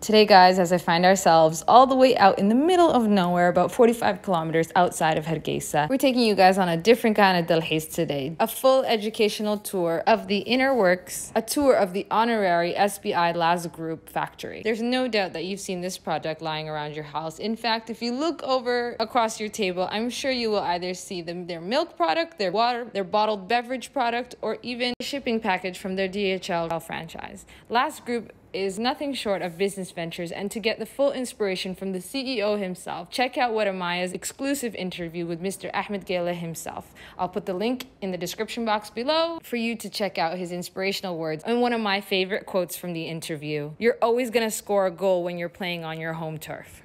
Today, guys, as I find ourselves all the way out in the middle of nowhere, about 45 kilometers outside of Hargeisa, we're taking you guys on a different kind of dalhis today. A full educational tour of the inner works, a tour of the honorary SBI Las Group factory. There's no doubt that you've seen this project lying around your house. In fact, if you look over across your table, I'm sure you will either see them, their milk product, their water, their bottled beverage product, or even a shipping package from their DHL franchise. Las Group is nothing short of business ventures and to get the full inspiration from the CEO himself, check out Wode Maya's exclusive interview with Mr. Ahmed Gela himself. I'll put the link in the description box below for you to check out his inspirational words and one of my favorite quotes from the interview. You're always to score a goal when you're playing on your home turf.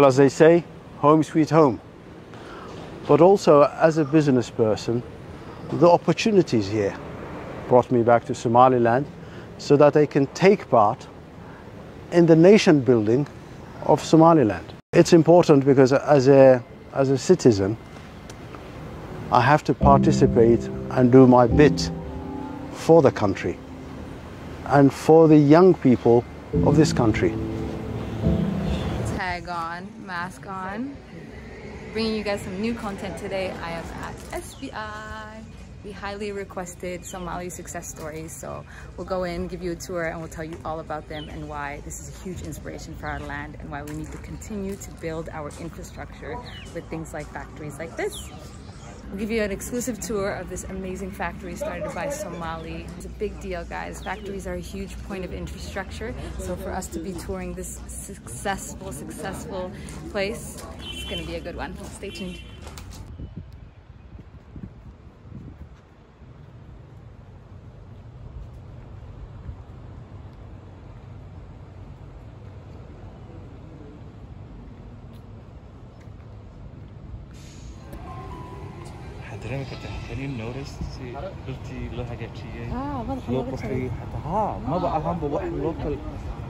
Well, as they say, home sweet home. But also, as a business person, the opportunities here brought me back to Somaliland so that I can take part in the nation building of Somaliland. It's important because as a, as a citizen, I have to participate and do my bit for the country and for the young people of this country. On, mask on. Bringing you guys some new content today. I am at SBI. We highly requested Somali success stories, so we'll go in, give you a tour, and we'll tell you all about them and why this is a huge inspiration for our land and why we need to continue to build our infrastructure with things like factories like this. We'll give you an exclusive tour of this amazing factory started by Somali. It's a big deal, guys. Factories are a huge point of infrastructure. So for us to be touring this successful, successful place, it's gonna be a good one. Stay tuned. شفتي قلتي لها قالتي آه واضح لوكال حي ها ما بقى هم بواحد لوكال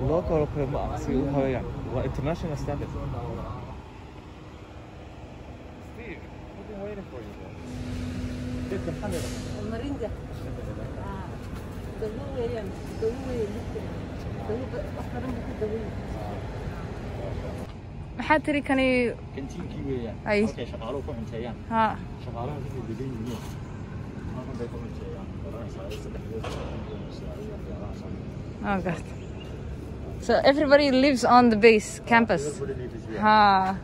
لوكال ما سيوها يعني وانترناشونال ستاندرد Steve, we've been waiting for you. Get the honey. Marinda. Ah. The whole way in. The whole way in. The whole way in. The whole way in. maxaa tiri kani kantiinkii weeyaan ay halkay shaqaaluhu ku cunteeyaan ha shaqaaluhu waxay degan yihiin oh god. So everybody lives on the base campus. Ha.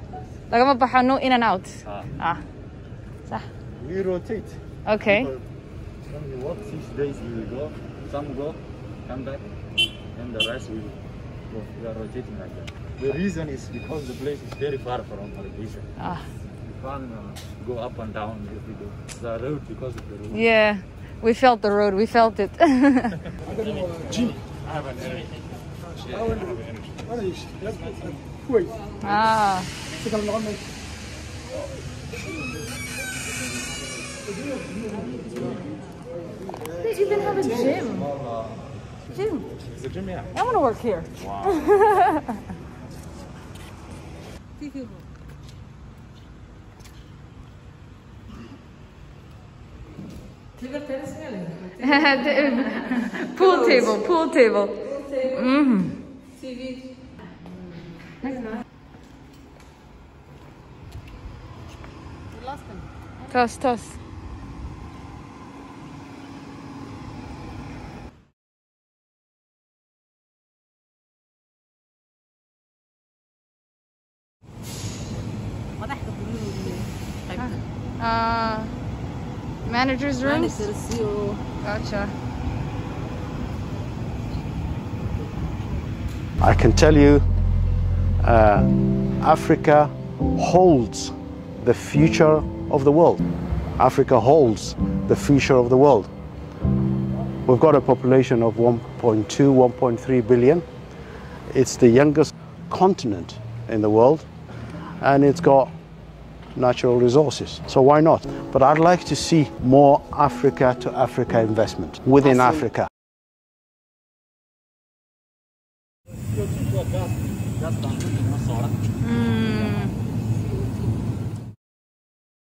Lagama baxo no in and out. Ah. صح we rotate. Okay. When you work six days you will go some go come back and the rest will go. We are rotating like that. The reason is because the place is very far from Hargeisa ah you can't uh, go up and down every day the road because of the road. Yeah we felt the road we felt it. I ah They even have a gym. Gym. Is the gym yeah? I want to work here. pool table, pool table. Mm. Toss, toss. Manager's rooms? Gotcha. I can tell you, uh, Africa holds the future of the world. Africa holds the future of the world. We've got a population of 1.2, 1.3 billion. It's the youngest continent in the world and it's got natural resources. So why not? But I'd like to see more Africa to Africa investment within Africa. Hmm.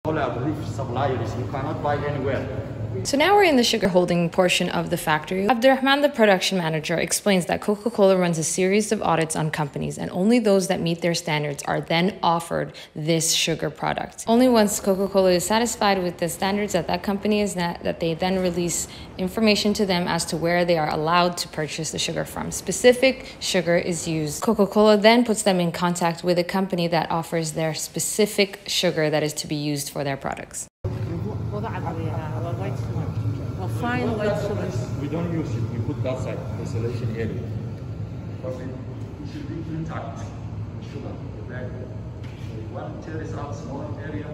All our roof suppliers, you cannot buy anywhere. So now we're in the sugar holding portion of the factory. Abdurrahman, the production manager, explains that Coca Cola runs a series of audits on companies, and only those that meet their standards are then offered this sugar product. Only once Coca Cola is satisfied with the standards that that company is that, that they then release information to them as to where they are allowed to purchase the sugar from. Specific sugar is used. Coca Cola then puts them in contact with a company that offers their specific sugar that is to be used for their products. fine white sugar. We don't use it. We put that side, isolation area. But it, should be intact sugar, value. So if one tears out small area,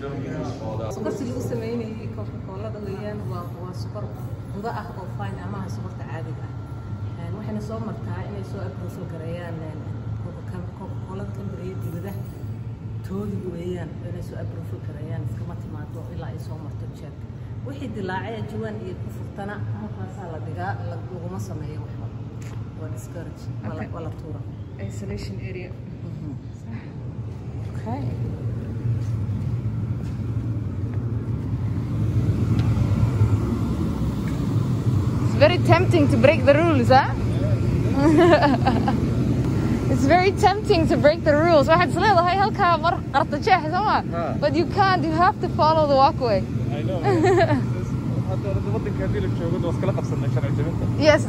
sokorta lagu sameynayay koolaada weeyaan waa waa sokor guda ah oo fine amaha sokorta caadiga ah waxayna soo martaa inay soo aproofil gareeyaan koolaada kambareeya dibada toodig weeyaan inay soo aproofil gareeyaan iskama timaado ilaa ay soo marto jeerka wixii dilaacay jawaan iyo ku furtana halkaasaa la dhigaa la- laguma sameeyo waxba waa discourage waa la- tuura Isolation area. Mhm. Okay. It's very tempting to break the rules, huh? it's very tempting to break the rules. waxaad is leedahay halkaa mar qarta jeex ah. but you can't you have to follow the walkway I know. Hadda waddanka haddii la joogo waa iskala qabsanay sharci jabinta. yes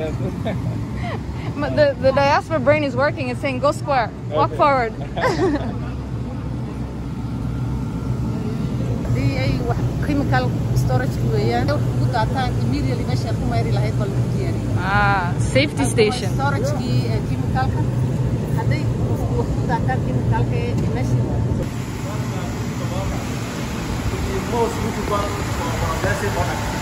Yes. The, the diaspora brain is working it's saying go square walk Okay. forward haddii ay wax chemical storage weeyaan ugu daataan immediately meesha ku mayri lahayd baa ah safety station storagekii ee chemicalka hadday wax ku daataan chemicalka ee meesha The most suitable for basic product.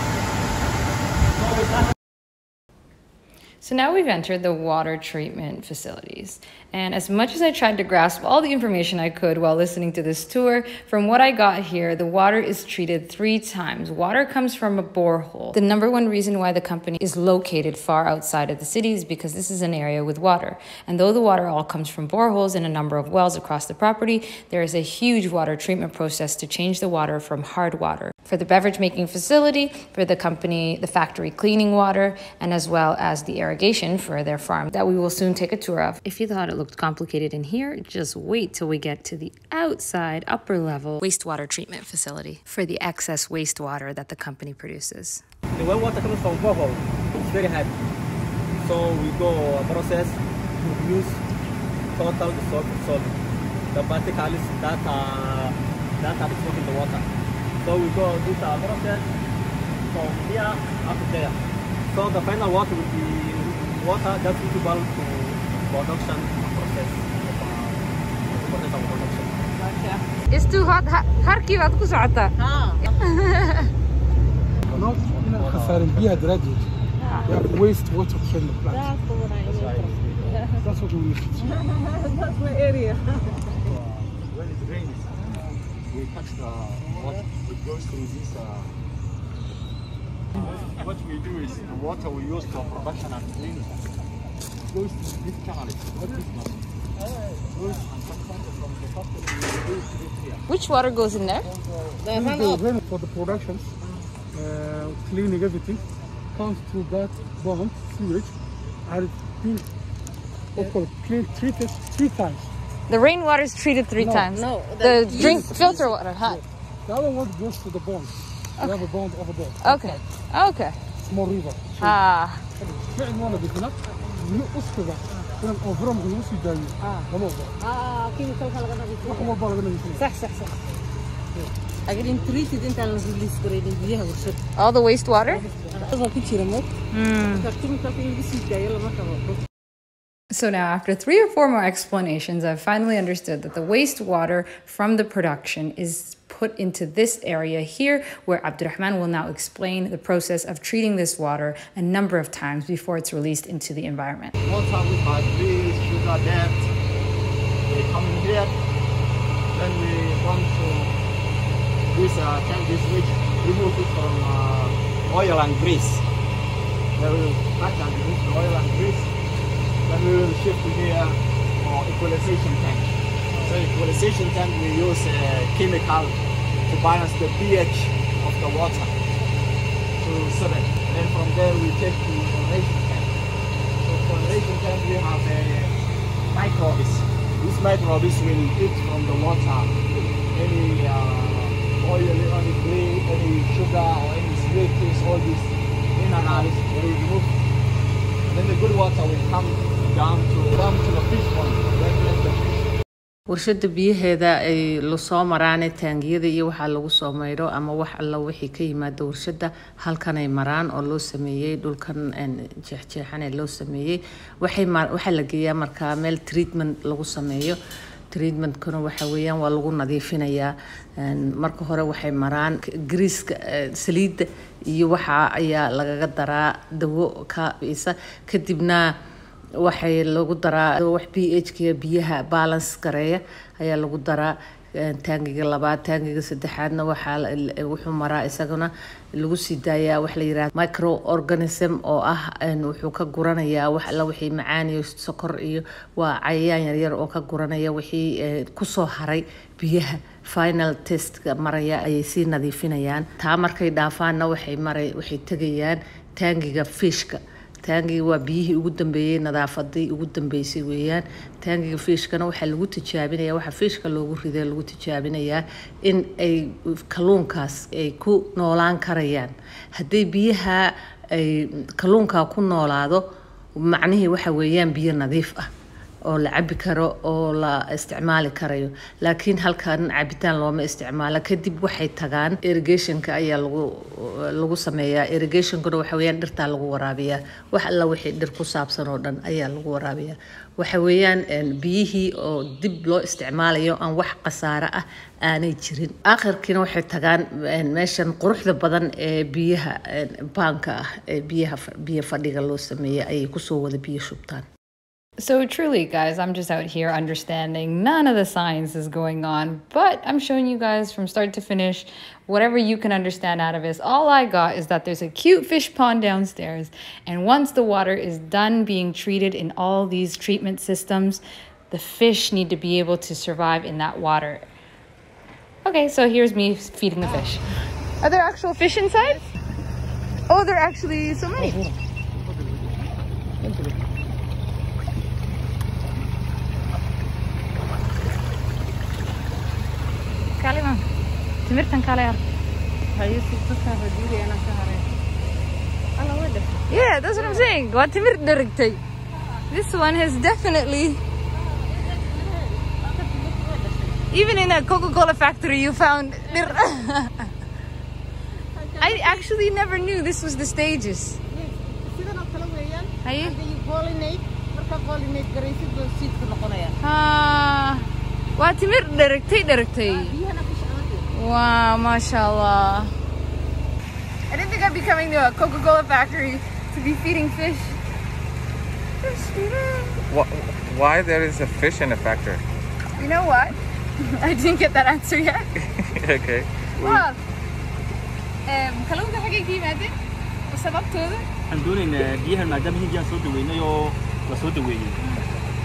So now we've entered the water treatment facilities. And as much as I tried to grasp all the information I could while listening to this tour, from what I got here, the water is treated three times. Water comes from a borehole. The number one reason why the company is located far outside of the city is because this is an area with water. And though the water all comes from boreholes and a number of wells across the property, there is a huge water treatment process to change the water from hard water. For the beverage making facility, for the company, the factory cleaning water, and as well as the irrigation for their farm that we will soon take a tour of. If you thought it looked complicated in here, just wait till we get to the outside, upper level wastewater treatment facility for the excess wastewater that the company produces. The well water comes from borehole. It's very hard. So we go a process to use total dissolved salt. The particles that are that are dissolved in the water. So we go do the process from here up to there. So the final water will be water that's suitable to production process of process production. It's too hot. Harkii baad ku socotaa. not khasaarin biyaha daraaddeed you have waste water treatment plant that's what we need That's my area. When it rains, we catch the water. It goes through this. Uh, what we do is the water we use for production and cleaning goes to this channel. What is not? Goes and transported from the factory to this here. Which water goes in there? the rain for the productions uh, cleaning everything comes through that bomb sewage and it's been what's called clean treated three times The rainwater is treated three No, times. no, The the- drink filter water, hot. the other one goes to the bond we have a bond over there Okay. Okay. small river Ah. ficil waana bixina biyo uskiga inaan overam lagu sii daayo lama ogola Ah, chemicalka laga nadiifiyo. wax walba laga nadiifinaya Sax, sax, sax. Again, treated intaan la release gareynin biyaha warshad. All the wastewater? Waa ku jira moog. Marka chemicalka in lagu sii daayo lama rabo. So now, after three or four more explanations, I've finally understood that the wastewater from the production is put into this area here, where Abdurrahman will now explain the process of treating this water a number of times before it's released into the environment. Water with our trees, sugar, dirt, they come in here. Then we want to this uh, tank this which remove it from uh, oil and grease. Then we will cut and remove the oil and grease. Then we will shift here for equalization tank. So equalization tank we use a chemical to balance the pH of the water to seven. Then from there we take to chlorination tank. So chlorination tank we have a microbes. These microbes will eat from the water any uh, oil, any clay, any sugar or any sweet things, all these and they will remove. And then the good water will come warshada biyaheeda ay la soo maraane taangiyada iyo waxaa lagu soo maydho ama wax alla wixii ka yimaada warshada halkanay maraan oo loo sameeyey dhulkan jeexjeexan ee loo sameeyey. Waxaa la geeyaa markaa meel treatment lagu sameeyo. Treatmentkuna waxa weeyaan waa lagu nadiifinayaa. Marka hore waxay maraan griiska saliidda iyo waxa ayaa lagaga daraa dawo ka isa. Kadibna waxay lagu daraa wax b h k biyaha balance gareeya ayaa lagu daraa taangiga labaad taangiga saddexaadna waxaa wuxuu maraa isaguna lagu sii daayaa wax la yiraahdo microorganism oo ah wuxuu ka guranayaa wax alla wixii macaan iyo sokor iyo waa cayayaan yaryar oo ka guranaya wixii ku soo haray biyaha. Final testka maraya ayay sii nadiifinayaan. Taa markay dhaafaanna waxay maray waxay tegayaan taangiga fishka taangiga waa biyihii ugu dambeeyey nadaafadii ugu dambeysay weeyaan. Taangiga fiishkana waxaa lagu tijaabinaya waxaa fiishka loogu riday lagu tijaabinayaa in ay kalluunkaas ay ku noolaan karayaan. Hadday biyaha ay kalluunkaa ku noolaado macnihii waxa weeyaan biyo nadiif ah oo la cabi karo oo la isticmaali karayo. Laakiin halkan cabitaan looma isticmaalo kadib waxay tagaan. Irrigationka ayaa lagu lagu sameeyaa. Irrigationkuna waxa weeyaan dhirtaa lagu waraabiyaa. Wax alla wixii dhir ku saabsan oo dhan ayaa lagu waraabiyaa. Waxa weeyaan biyihii oo dib loo isticmaalayo aan wax khasaare ah aanay jirin. Aakhirkiina waxay tagaan meeshan quruxda badan ee biyaha baanka ah ee biyaha biyo fadhiga loo sameeyay ayay ku soo wada biyo shubtaan So, truly, guys, I'm just out here understanding none of the science is going on, but I'm showing you guys from start to finish whatever you can understand out of this. All I got is that there's a cute fish pond downstairs, and once the water is done being treated in all these treatment systems, the fish need to be able to survive in that water. Okay, so here's me feeding the fish. Are there actual fish inside? Oh, there are actually so many. Timirtan kale. Yeah, that's what I'm saying. Timir dherigtay. This one has definitely even in a Coca-Cola factory you found I actually never knew this was the stages. sidan oo kale weeyaan Haye. hadday pollinate marka pollinate garaysid buu seedka noqonaya Ah, waa timir. Biyahana fish ahaan Wow, mashallah. I didn't think I'd be coming to a Coca-Cola factory to be feeding fish. Wh- Why there is a fish in a factory? You know what? I didn't get that answer yet. okay. Wow. Um, kalluunka xaggay ka yimaadeen? Sababtooda? waxaan doonaynaa biyahan maadaama hindiyan soo daweynay oo la soo daweeyey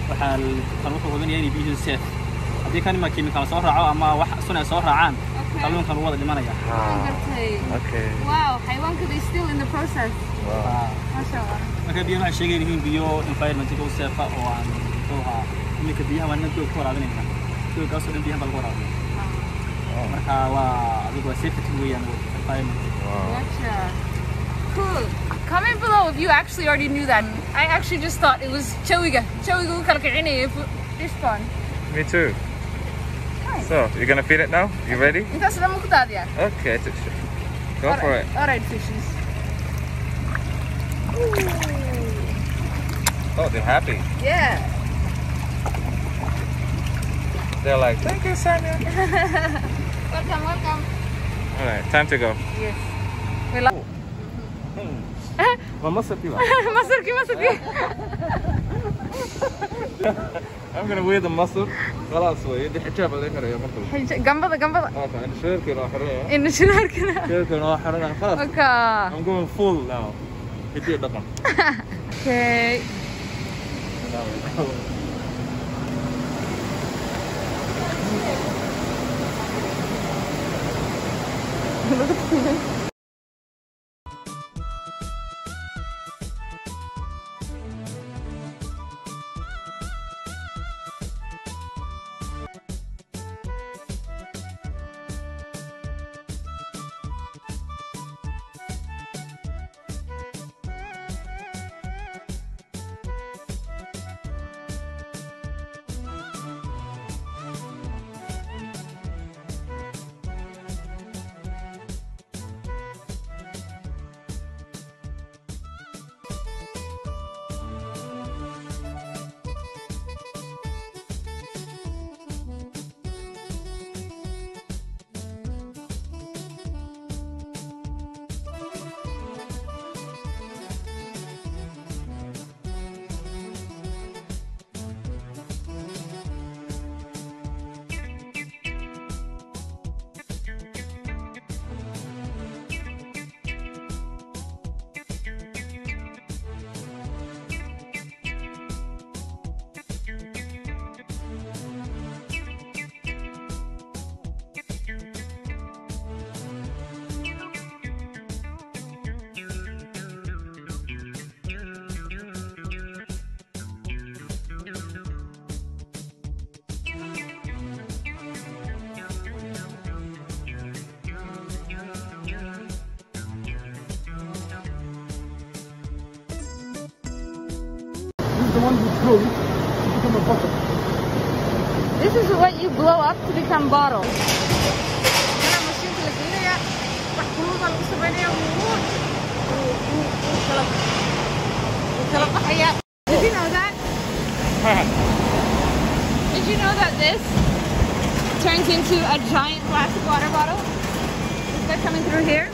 waxaa kan wuxuu hubinaya inay biyuhu safe haddii kan ima kimikaal soo raaco ama wax sun ay soo raacaan kalluunkan wuu wada dhimanaya ah, Okay. Wow, xayawaanka they still in the process. Wow. Mashallah. marka biyahan waxay sheegayan yihiin biyo environmentka u safe oo aan muxuu ahaa iminka biyaha waa inaan doog ku waraabinayna dooggaasoo dhan biyahan baa lagu waraabiya marka waa adigu waa safety weeyaan environment Gotcha. Cool. Comment below if you actually already knew that. I actually just thought it was chawiga. Chawiga uu kala kicinaya fish pond. Me too. So, you're gonna feed it now? You ready? Intaas dhan ma ku daadiyaa? Okay. t- sh- Go for it. Alright, fishies. Oh, they're happy. Yeah. They're like, thank you, Samuel. Welcome, welcome. All right, time to go. Yes. We love. Mamasar ki ba? Masuk ki, masuk ki. I'm gonna wear the muscle. خلاص ويدي حجاب هذيك يا مرتب قنبضه قنبضه أوكي آه، أنا شريركي راح احرقها ان شريركي شريركي راح احرقها خلاص. أوكي. I'm going full now. هدي دقن أوكي Look at this. One you blow to become a bottle. This is what you blow up to become bottle. Did you know that? Did you know that this turns into a giant plastic water bottle? Is that coming through here?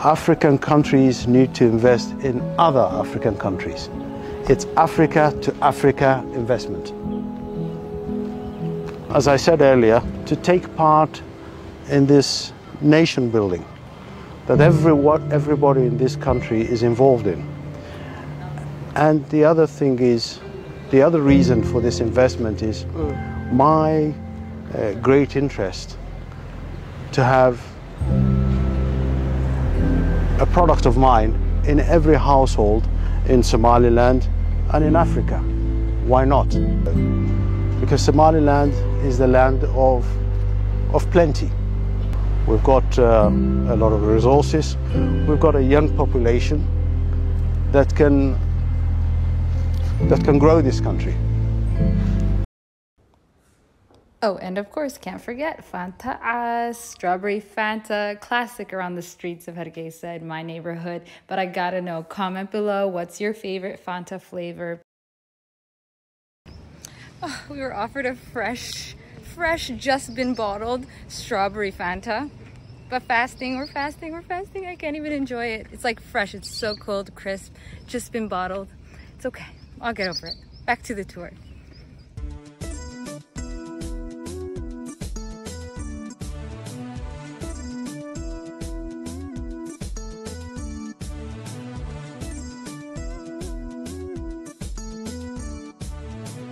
African countries need to invest in other African countries. It's Africa to Africa investment. As I said earlier, to take part in this nation building that everyone, everybody in this country is involved in. And the other thing is, the other reason for this investment is my uh, great interest to have a product of mine in every household in Somaliland and in Africa. Why not? Because Somaliland is the land of, of plenty. We've got uh, a lot of resources. We've got a young population that can, that can grow this country. Oh, and of course, can't forget Fanta Ice, Strawberry Fanta, classic around the streets of Hargeisa in my neighborhood. But I gotta know, comment below, what's your favorite Fanta flavor? Oh, we were offered a fresh, fresh, just been bottled strawberry Fanta. But fasting, we're fasting, we're fasting. I can't even enjoy it. It's like fresh. It's so cold, crisp, just been bottled. It's okay. I'll get over it. Back to the tour.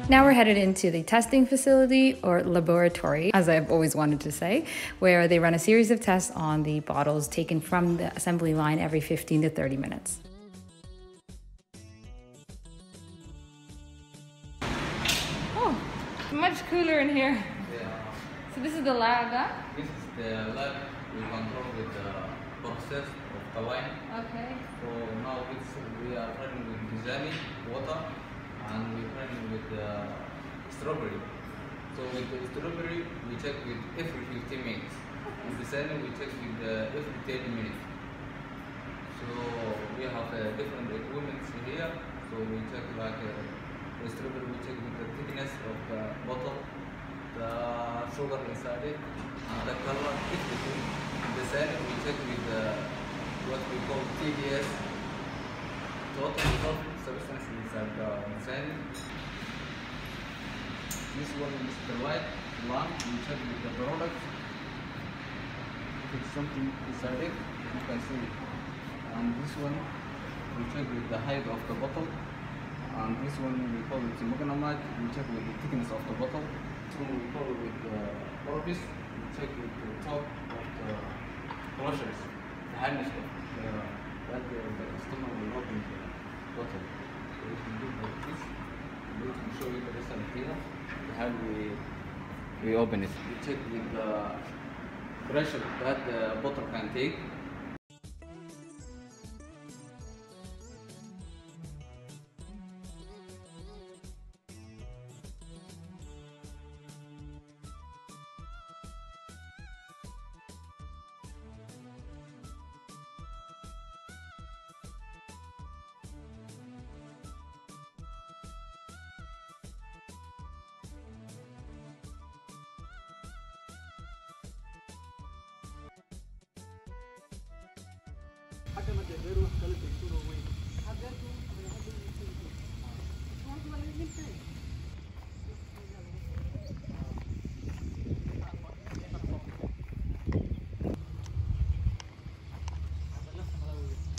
Now we're headed into the testing facility or laboratory, as I've always wanted to say, where they run a series of tests on the bottles taken from the assembly line every 15 to 30 minutes. Oh, much cooler in here. So this is the lab, huh? This is the lab we control with the process of the line. Okay. So now it's, we are running with Mizani water and we're running with uh, strawberry. So with the strawberry we check with every 15 minutes. With Mizani we check with uh, every 10 minutes. So we have uh, different equipment here. So we check like uh, the strawberry we check with the thickness of the bottle the sugar inside it, and the color between the sand we check with the, what we call TDS, total dissolved substance inside the sand. This one is the light lamp, we check the product. If it's something inside it, you can see it. And this one, we check with the height of the bottle. And this one we call it mogonamide, we check with the thickness of the bottle. This one we call it with the orbis, we check with the top of the closures, the hardness of the, that the, the customer will open So if you do like this, we can show you the result here, how we, we open it. We check with the pressure that the bottle can take.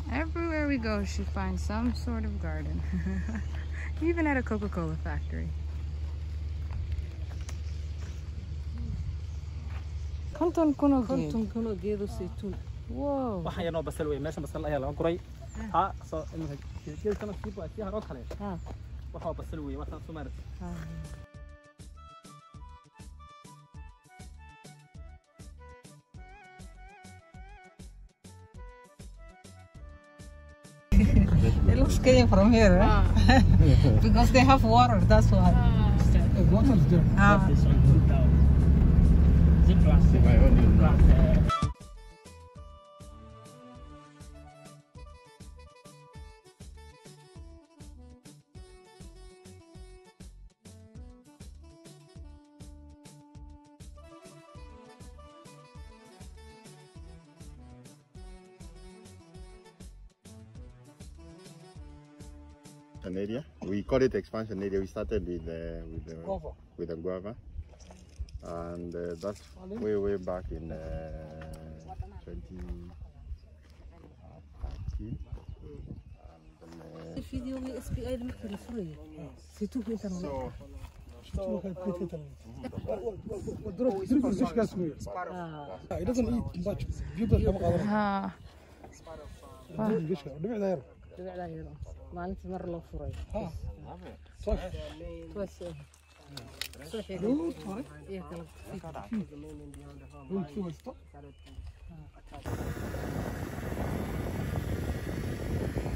Everywhere we go, she finds some sort of garden. Even at a Coca-Cola factory. konton kun oo geed konton kun oo geedo saytuun wow waxaan yarnoo basal wey meeshan basal ayaa laga guray taa soo geedkana sii baa sii haroo kale Ha. waxaa basal wey waxaan soo maarata It looks clean from here, eh? because they have water. That's why. The water is there. Ah. An area. We call it expansion area. We started with the with the Guava. with the guava, and uh, that's way way back in uh, 2013. And then, فيديو اس بي اي markii la furayo saytuunka intaan uh, Look at it, it, it. Drop, drop is fish gas meal. It doesn't eat much. People come out. ha Drop fish gas. Dhibicda yar. dhibicdaa yaro maalintii mar loo furay Ha. Sax. kuwaas soo xiga iyo kala Don't feel stop.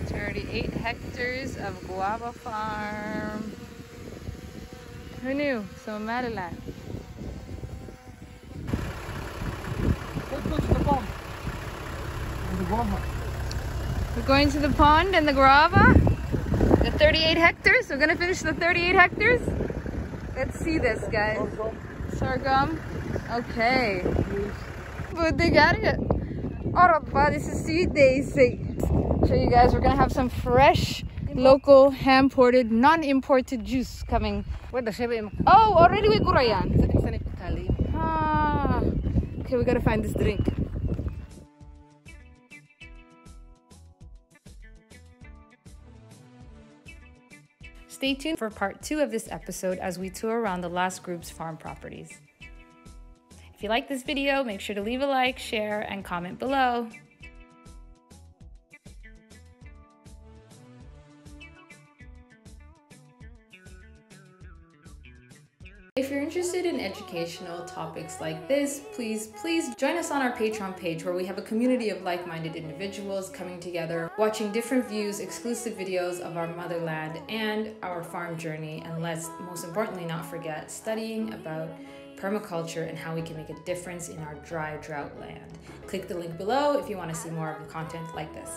38 hectares of guava farm. Who knew? Somaliland. Let's go to the pond. And the guava. We're going to the pond and the guava. The 38 hectares. We're gonna finish the 38 hectares. Let's see this, guys. Sorghum. Okay. booday gaariga orod baad isa sii daysay show you guys we're gonna have some fresh local hand ported non-imported juice coming oh already way gurayaan ah okay we gotta find this drink Stay tuned for part two of this episode as we tour around the Las Group's farm properties. If you like this video, make sure to leave a like, share, and comment below. Educational topics like this, please, please join us on our Patreon page where we have a community of like-minded individuals coming together, watching different views, exclusive videos of our motherland and our farm journey, and let's most importantly not forget studying about permaculture and how we can make a difference in our dry drought land. Click the link below if you want to see more of the content like this.